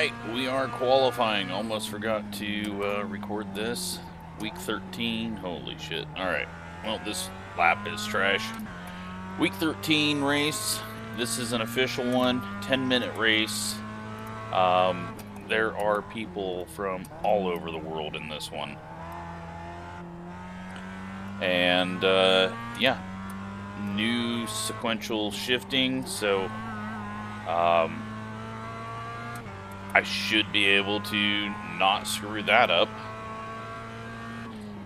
right, we are qualifying. Almost forgot to uh, record this. Week 13. Holy shit. All right. Well, this lap is trash. Week 13 race. This is an official one. 10 minute race. Um, there are people from all over the world in this one. And uh, yeah, new sequential shifting. So um, I should be able to not screw that up.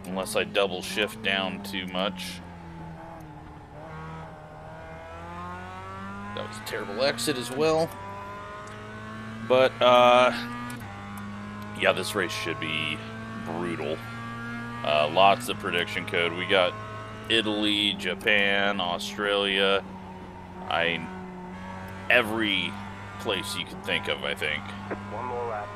Unless I double shift down too much. That was a terrible exit as well. But, uh, yeah, this race should be brutal. Uh, lots of prediction code. We got Italy, Japan, Australia. I every place you can think of, I think. One more lap.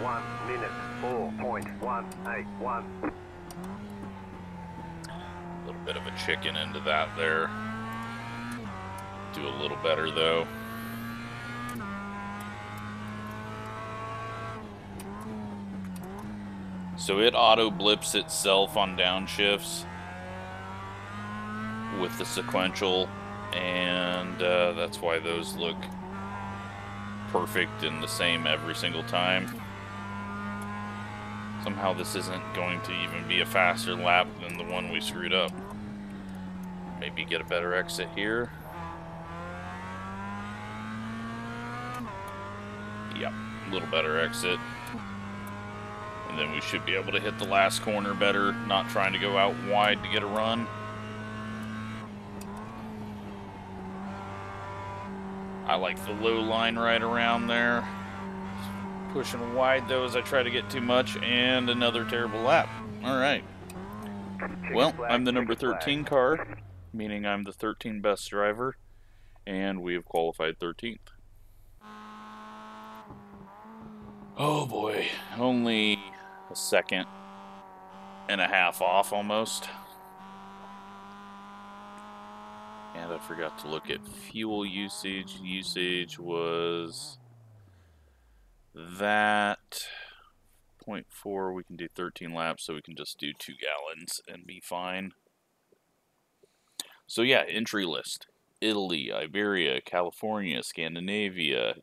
One minute, 4.181. A little bit of a chicken into that there. Do a little better though. So it auto blips itself on downshifts with the sequential, and uh, that's why those look perfect and the same every single time. Somehow this isn't going to even be a faster lap than the one we screwed up. Maybe get a better exit here. Yep, a little better exit. And then we should be able to hit the last corner better, not trying to go out wide to get a run. I like the low line right around there. Pushing wide though as I try to get too much, and another terrible lap. Alright. Well, I'm the number 13 car, meaning I'm the 13 best driver, and we have qualified 13th. Oh boy, only a second and a half off almost. And I forgot to look at fuel usage. Usage was that 0.4. We can do 13 laps, so we can just do 2 gallons and be fine. So yeah, entry list. Italy, Iberia, California, Scandinavia,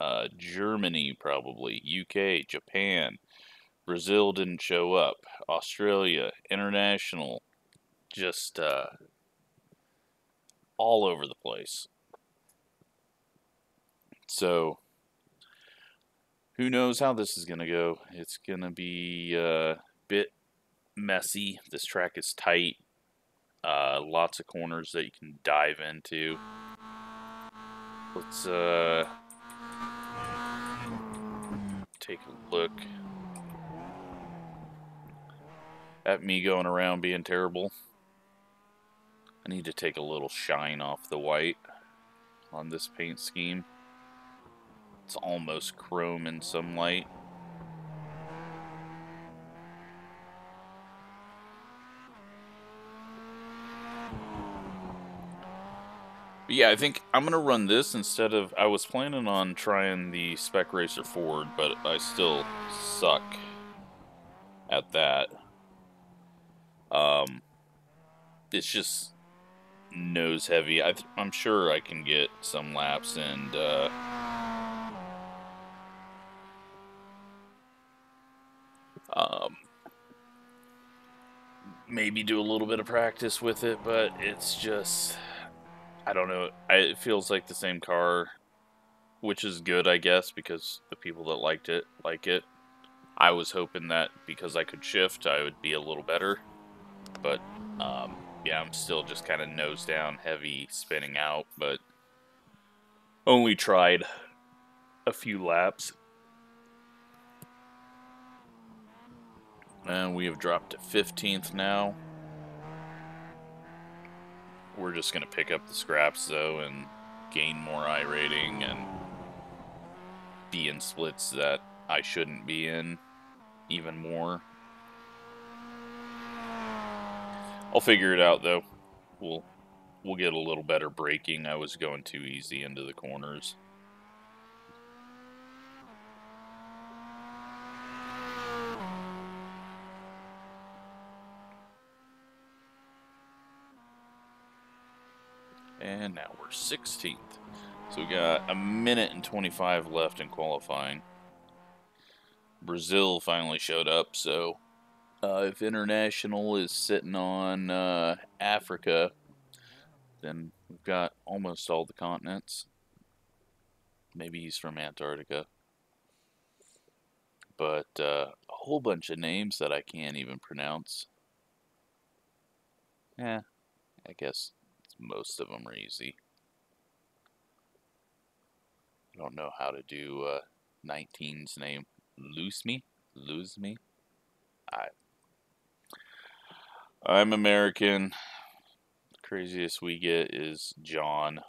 uh, Germany probably, UK, Japan, Brazil didn't show up, Australia, international, just uh, all over the place. So, who knows how this is going to go? It's going to be a bit messy. This track is tight. Uh, lots of corners that you can dive into. Let's uh, take a look at me going around being terrible. I need to take a little shine off the white on this paint scheme. It's almost chrome in some light. But yeah, I think I'm going to run this instead of... I was planning on trying the Spec Racer Ford, but I still suck at that. Um, it's just nose heavy. I am sure I can get some laps and uh, um, maybe do a little bit of practice with it, but it's just I don't know. I, it feels like the same car, which is good, I guess, because the people that liked it like it. I was hoping that because I could shift, I would be a little better, but um, yeah, I'm still just kind of nose down, heavy, spinning out, but only tried a few laps. And we have dropped to 15th now. We're just going to pick up the scraps, though, and gain more iRating and be in splits that I shouldn't be in even more. I'll figure it out though. We'll we'll get a little better braking. I was going too easy into the corners. And now we're 16th. So we got a minute and 25 left in qualifying. Brazil finally showed up, so uh, if International is sitting on uh, Africa, then we've got almost all the continents. Maybe he's from Antarctica. But uh, a whole bunch of names that I can't even pronounce. Yeah, I guess most of them are easy. I don't know how to do uh, 19's name. Lose me? Lose me? I. I'm American. The craziest we get is John.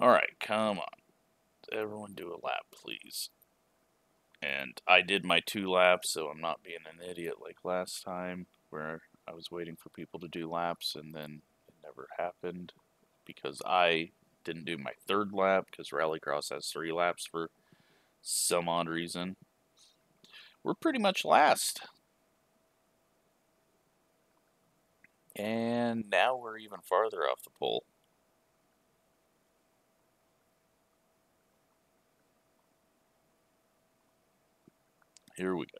Alright, come on. Everyone do a lap, please. And I did my two laps, so I'm not being an idiot like last time, where I was waiting for people to do laps and then it never happened because I didn't do my third lap because Rallycross has three laps for some odd reason. We're pretty much last. And now we're even farther off the pole. Here we go.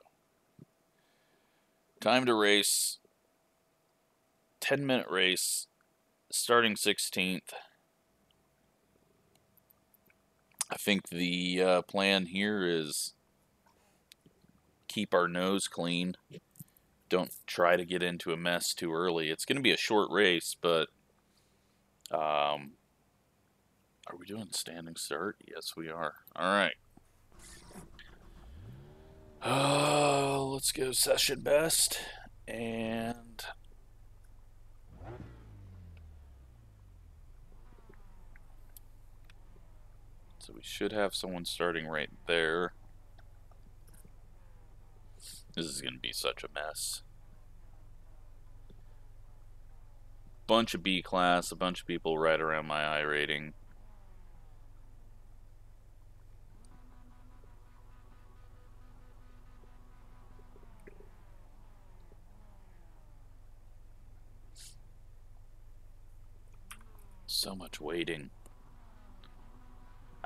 Time to race. 10 minute race. Starting 16th. I think the uh, plan here is keep our nose clean. Don't try to get into a mess too early. It's going to be a short race, but um, are we doing standing start? Yes, we are. All right. Uh, let's go session best and should have someone starting right there. This is going to be such a mess. Bunch of B class, a bunch of people right around my iRating. so much waiting.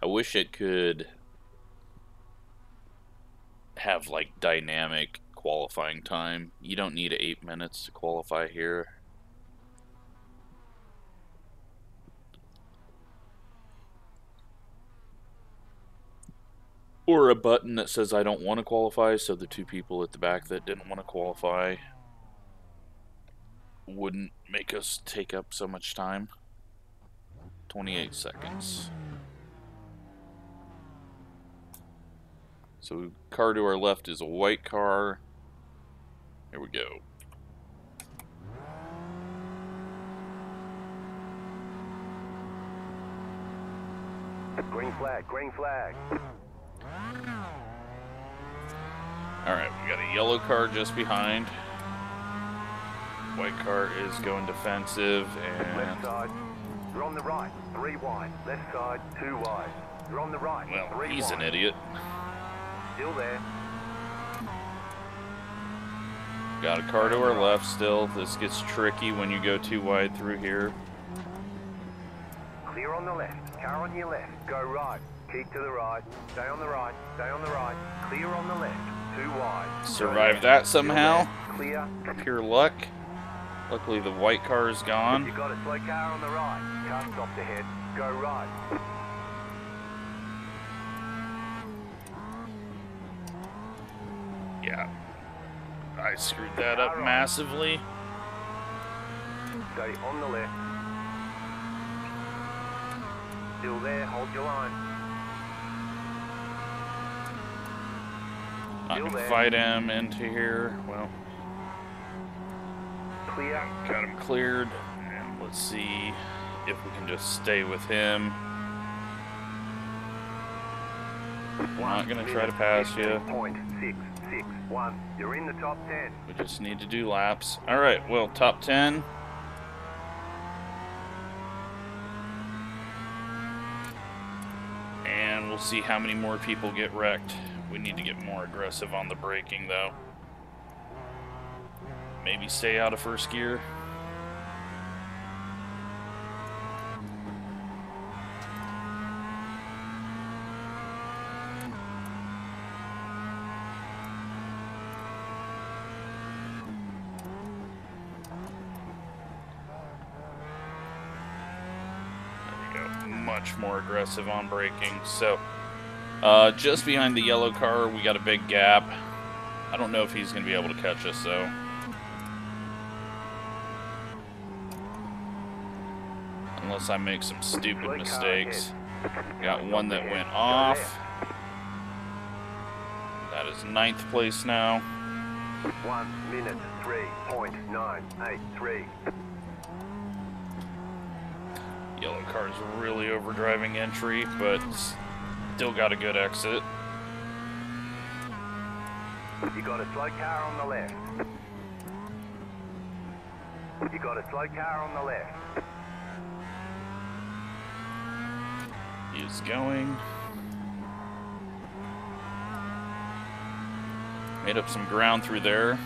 I wish it could have like dynamic qualifying time. You don't need eight minutes to qualify here. Or a button that says I don't want to qualify, so the two people at the back that didn't want to qualify wouldn't make us take up so much time. 28 seconds. So car to our left is a white car. Here we go. Green flag, green flag. Alright, we got a yellow car just behind. White car is going defensive and... Left side. You're on the right, three wide. Left side, two wide. You're on the right, Well, he's wide. an idiot. Still there. Got a car to our left still. This gets tricky when you go too wide through here. Clear on the left. Car on your left. Go right. Keep to the right. Stay on the right. Stay on the right. Clear on the left. Two wide. Survive that somehow. Clear. Pure luck. Luckily the white car is gone. You got a slow car on the right. Car stopped ahead. Go right. Yeah. I screwed that up massively. Stay on the left. Still there. Hold your line. Still gonna there. fight him into here. Well, Clear. got him cleared. And let's see if we can just stay with him. I'm not gonna try to pass you. Point six six, one. You're in the top ten. We just need to do laps. All right, well, top 10. And we'll see how many more people get wrecked. We need to get more aggressive on the braking, though. Maybe stay out of first gear. There we go. Much more aggressive on braking. So, uh, just behind the yellow car, we got a big gap. I don't know if he's going to be able to catch us, though. Unless I make some stupid mistakes. Got one that went off. That is ninth place now. One minute, three point nine eight three. Yellow car's really overdriving entry, but still got a good exit. You got a slow car on the left. You got a slow car on the left. He is going. Made up some ground through there.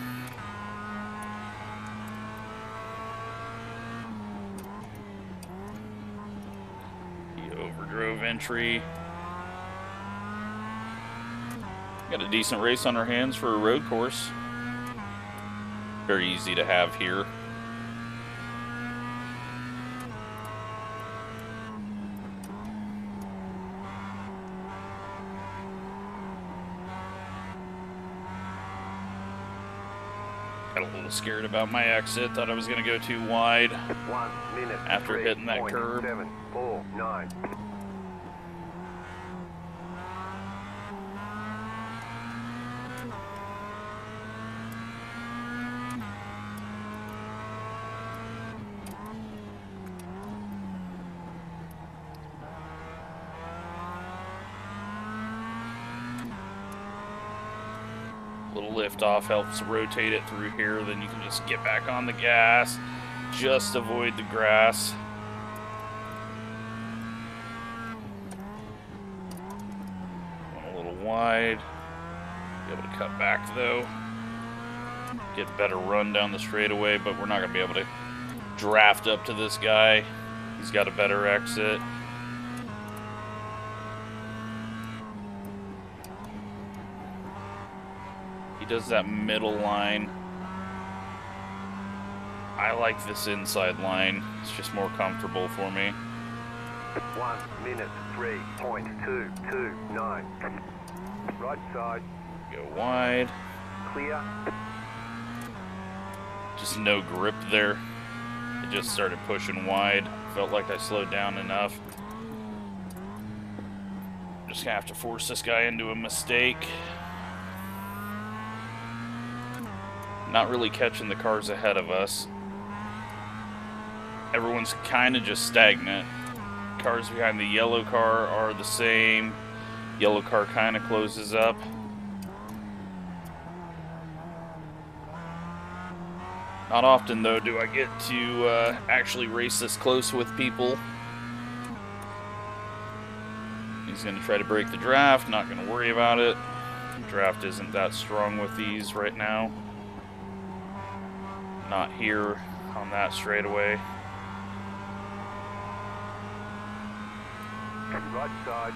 He entry. Got a decent race on our hands for a road course. Very easy to have here. Got a little scared about my exit. Thought I was going to go too wide. One minute. After hitting that curb. Seven, four, nine. Little lift off helps rotate it through here. Then you can just get back on the gas. Just avoid the grass. Went a little wide. Be able to cut back though. Get better run down the straightaway, but we're not going to be able to draft up to this guy. He's got a better exit. Does that middle line. I like this inside line. It's just more comfortable for me. One minute, three point two two nine. Right side, Go wide. clear. Just no grip there. It just started pushing wide. Felt like I slowed down enough. Just gonna have to force this guy into a mistake. Not really catching the cars ahead of us. Everyone's kind of just stagnant. Cars behind the yellow car are the same. Yellow car kind of closes up. Not often, though, do I get to uh, actually race this close with people. He's going to try to break the draft, not going to worry about it. Draft isn't that strong with these right now. Not here on that straightaway. Right side.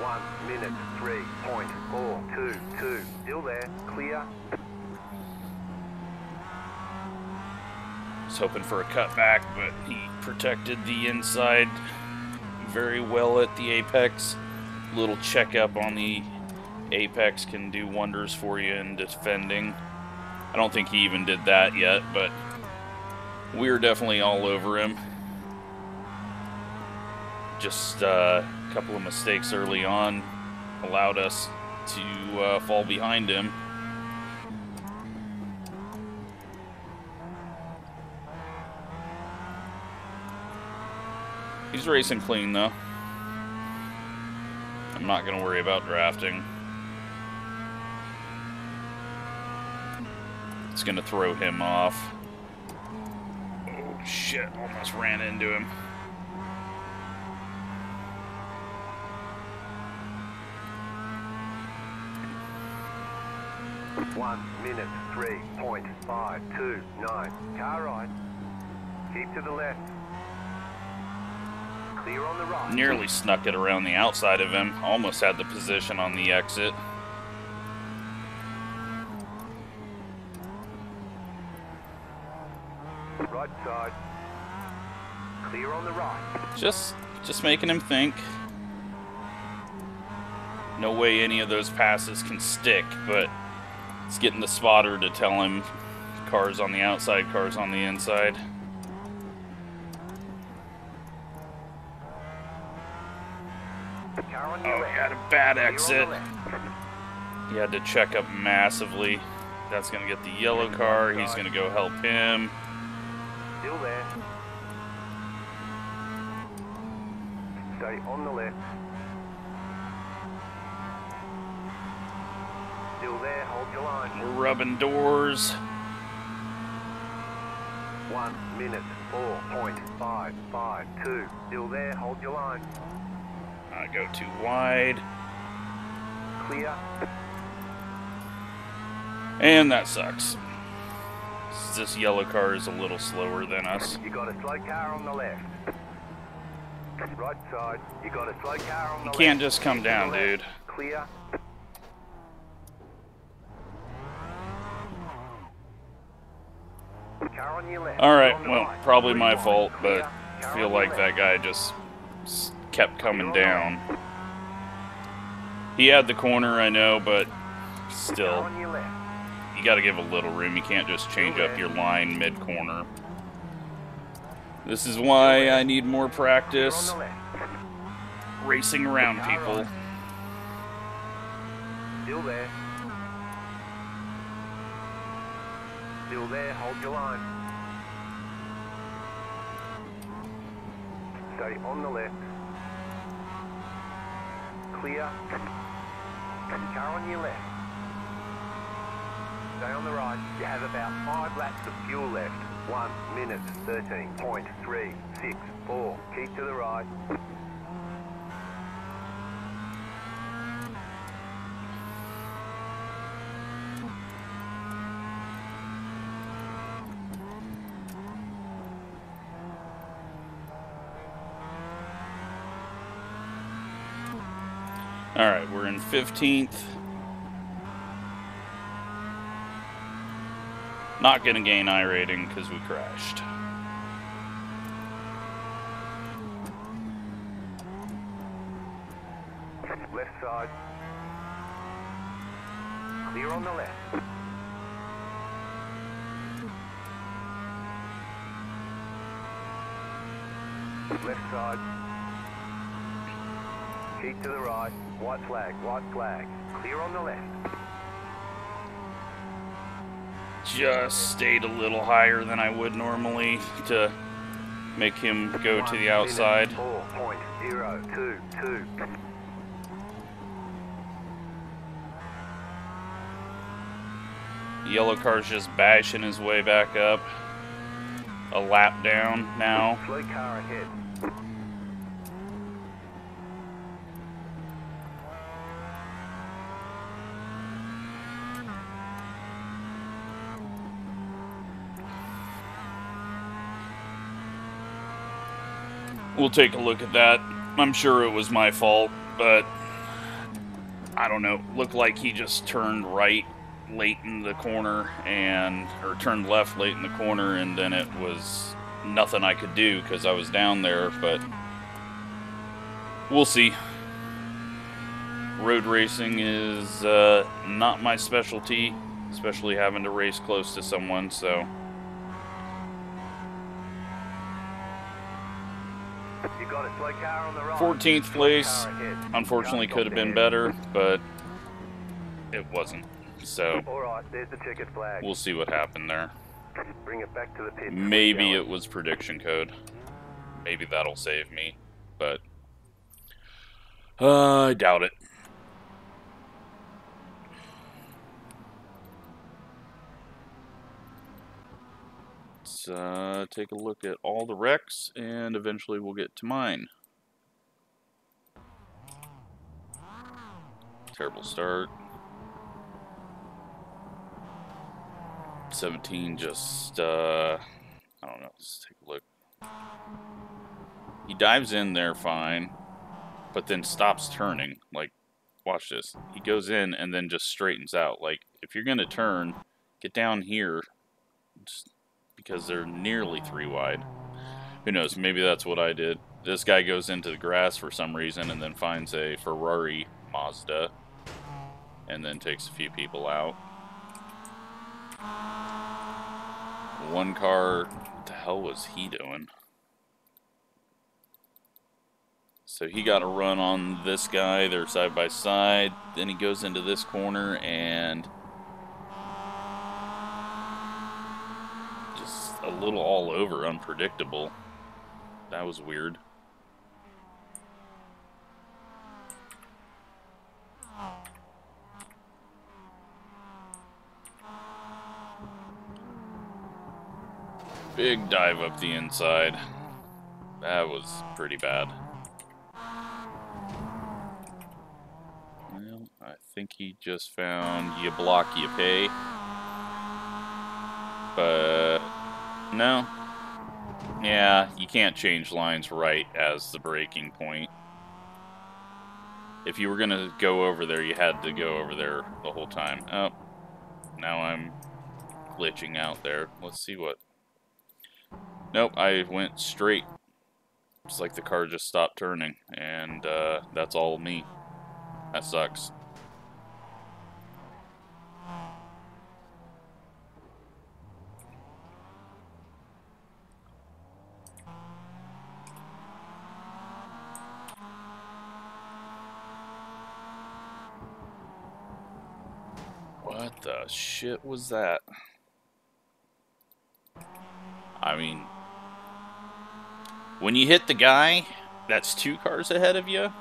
One minute, three point four two two. Still there, clear. Was hoping for a cutback, but he protected the inside very well at the apex. Little checkup on the apex can do wonders for you in defending. I don't think he even did that yet, but we're definitely all over him. Just uh, a couple of mistakes early on allowed us to uh, fall behind him. He's racing clean though. I'm not going to worry about drafting. It's going to throw him off. Oh, shit. Almost ran into him. One minute, three point five two nine. Car right. Keep to the left. Clear on the right. Nearly snuck it around the outside of him. Almost had the position on the exit. Side. Clear on the right. Just, just making him think. No way any of those passes can stick, but it's getting the spotter to tell him cars on the outside, cars on the inside. Car Oh, he had a bad Clear on the exit. left. He had to check up massively. That's going to get the yellow car. He's going to go help him. Still there. Stay on the left. Still there, hold your line. We're rubbing doors. One minute, four point five five two. Still there, hold your line. I go too wide. Clear. And that sucks. This yellow car is a little slower than us. You got a slow car on the left. Right side. You got a slow car on the You left. can't just come down, dude. Clear. Car on your left. All right, On well, probably my fault, but I feel like that guy just kept coming down. He had the corner, I know, but Car still, on your left. You got to give a little room. You can't just change up your line mid corner. This is why I need more practice racing around people. Still there. Still there, hold your line. Stay on the left. Clear. Car on your left. Stay on the right. You have about five laps of fuel left. One minute, 13.364. Keep to the right. All right, we're in 15th. Not going to gain iRating because we crashed. Left side. Clear on the left. Left side. Keep to the right. White flag, white flag. Clear on the left. Just stayed a little higher than I would normally to make him go to the outside. Yellow car's just bashing his way back up. A lap down now. We'll take a look at that. I'm sure it was my fault, but I don't know. Looked like he just turned right late in the corner and or turned left late in the corner and then it was nothing I could do because I was down there, but we'll see. Road racing is uh, not my specialty, especially having to race close to someone, so You got a slow car on the right. 14th place. unfortunately could have been better, but it wasn't. So we'll see what happened there. Maybe it was prediction code. Maybe that'll save me, but uh, I doubt it. Let's uh, take a look at all the wrecks, and eventually we'll get to mine. Terrible start. 17 just, uh, I don't know, let's take a look. He dives in there fine, but then stops turning. Like, watch this. He goes in and then just straightens out. Like, if you're going to turn, get down here, just because they're nearly three wide. Who knows, maybe that's what I did. This guy goes into the grass for some reason and then finds a Ferrari Mazda and then takes a few people out. One car, what the hell was he doing? So he got a run on this guy, they're side by side. Then he goes into this corner and just a little all over, unpredictable. That was weird. Big dive up the inside. That was pretty bad. Well, I think he just found you block, you pay. But, no. Yeah, you can't change lines right as the braking point. If you were going to go over there, you had to go over there the whole time. Oh, now I'm glitching out there. Let's see what Nope, I went straight. It's like the car just stopped turning, and uh, that's all me. That sucks. What the shit was that? I mean, when you hit the guy that's two cars ahead of you,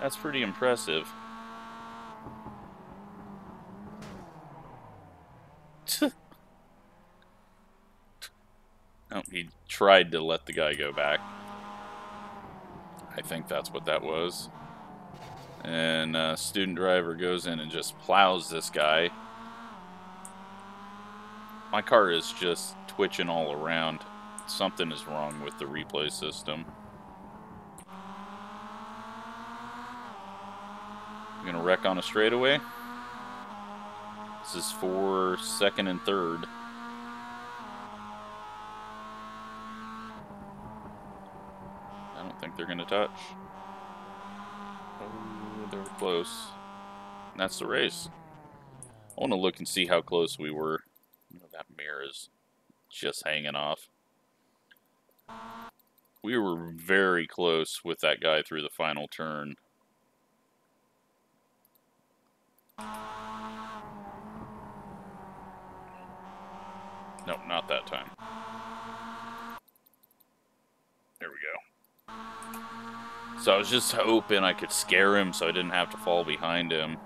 that's pretty impressive. oh, he tried to let the guy go back. I think that's what that was. And uh, student driver goes in and just plows this guy. My car is just twitching all around something is wrong with the replay system. I'm gonna wreck on a straightaway. This is for second and third. I don't think they're gonna touch. Oh, they're close. That's the race. I want to look and see how close we were. Is just hanging off. We were very close with that guy through the final turn. Nope, not that time. There we go. So I was just hoping I could scare him so I didn't have to fall behind him.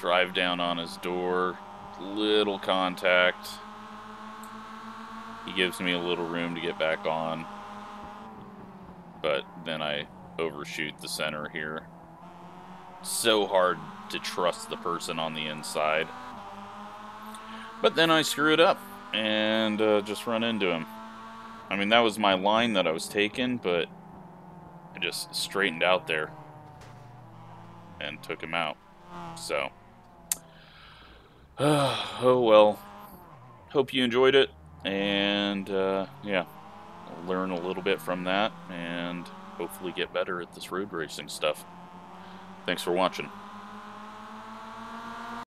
Drive down on his door. Little contact. He gives me a little room to get back on. But then I overshoot the center here. So hard to trust the person on the inside. But then I screw it up and uh, just run into him. I mean, that was my line that I was taking, but I just straightened out there and took him out. So, oh well. Hope you enjoyed it and uh, yeah, learn a little bit from that and hopefully get better at this road racing stuff. Thanks for watching.